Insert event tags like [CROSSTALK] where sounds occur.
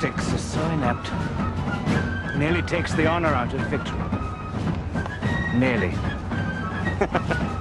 logistics is so inept. Nearly takes the honor out of victory. Nearly. [LAUGHS]